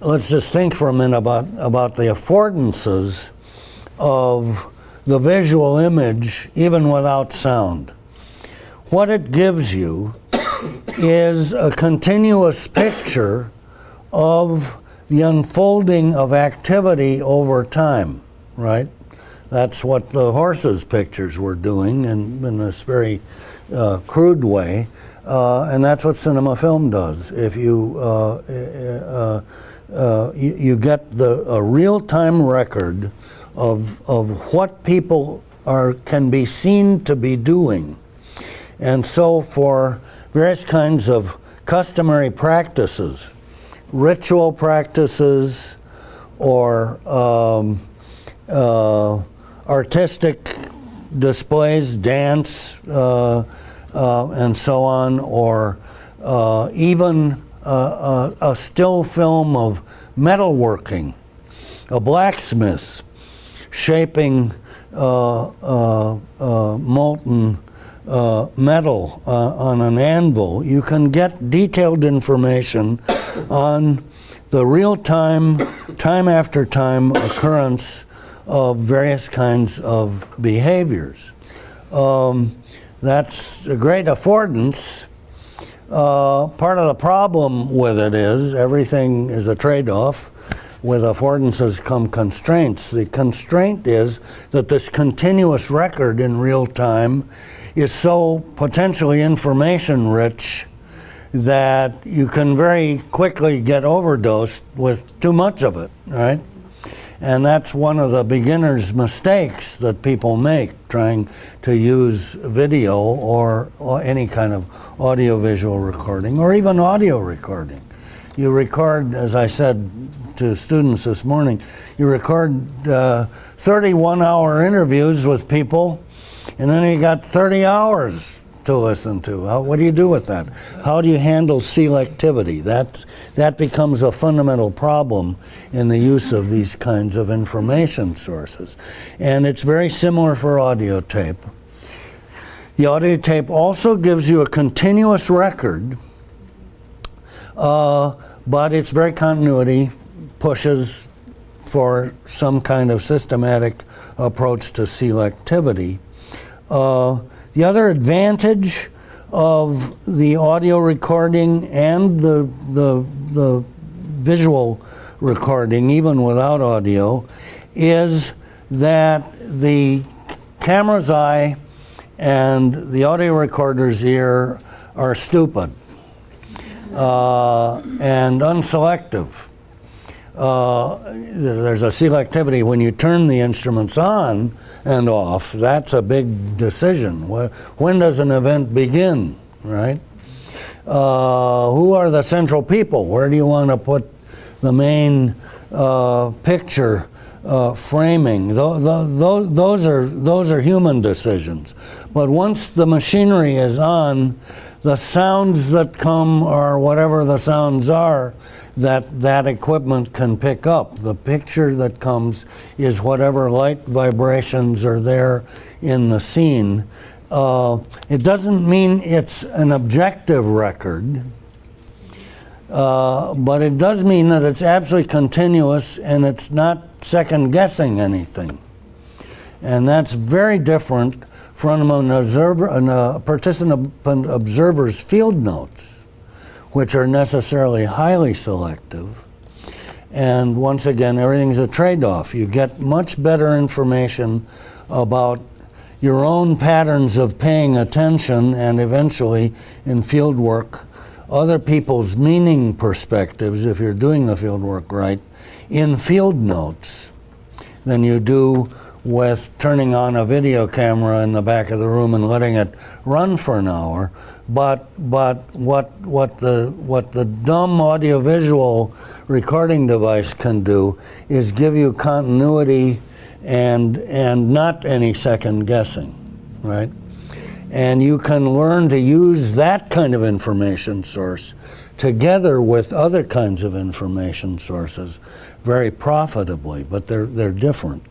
let's just think for a minute about, about the affordances of the visual image, even without sound. What it gives you is a continuous picture of the unfolding of activity over time, right? That's what the horses' pictures were doing in, in this very uh, crude way. Uh, and that's what cinema film does. If you, uh, uh, you, you, get the, a real-time record of, of what people are, can be seen to be doing. And so for various kinds of customary practices, ritual practices, or um, uh, artistic displays, dance, uh, uh, and so on, or uh, even a, a, still film of metalworking, a blacksmith shaping uh, uh, uh, molten uh, metal uh, on an anvil, you can get detailed information on the real-time, time after time occurrence of various kinds of behaviors. Um, that's a great affordance. Uh, part of the problem with it is everything is a trade-off. With affordances come constraints. The constraint is that this continuous record in real time is so potentially information rich that you can very quickly get overdosed with too much of it, right? And that's one of the beginner's mistakes that people make trying to use video or, or any kind of audiovisual recording or even audio recording. You record, as I said to students this morning, you record uh, 31 hour interviews with people and then you got 30 hours to listen to. How, what do you do with that? How do you handle selectivity? That, that becomes a fundamental problem in the use of these kinds of information sources. And it's very similar for audio tape. The audio tape also gives you a continuous record, uh, but it's very continuity, pushes for some kind of systematic approach to selectivity. Uh, the other advantage of the audio recording and the, the, the visual recording, even without audio, is that the camera's eye and the audio recorder's ear are stupid uh, and unselective. Uh, there's a selectivity when you turn the instruments on and off. That's a big decision. When does an event begin, right? Uh, who are the central people? Where do you want to put the main uh, picture uh, framing? Those, those, those, are, those are human decisions. But once the machinery is on, the sounds that come, or whatever the sounds are, that that equipment can pick up. The picture that comes is whatever light vibrations are there in the scene. Uh, it doesn't mean it's an objective record, uh, but it does mean that it's absolutely continuous and it's not second guessing anything. And that's very different from an observer, a uh, participant observer's field notes which are necessarily highly selective. And once again, everything's a trade off. You get much better information about your own patterns of paying attention and eventually in field work, other people's meaning perspectives, if you're doing the field work right, in field notes than you do with turning on a video camera in the back of the room and letting it run for an hour. But but what what the what the dumb audiovisual recording device can do is give you continuity and and not any second guessing, right? And you can learn to use that kind of information source together with other kinds of information sources very profitably, but they're they're different.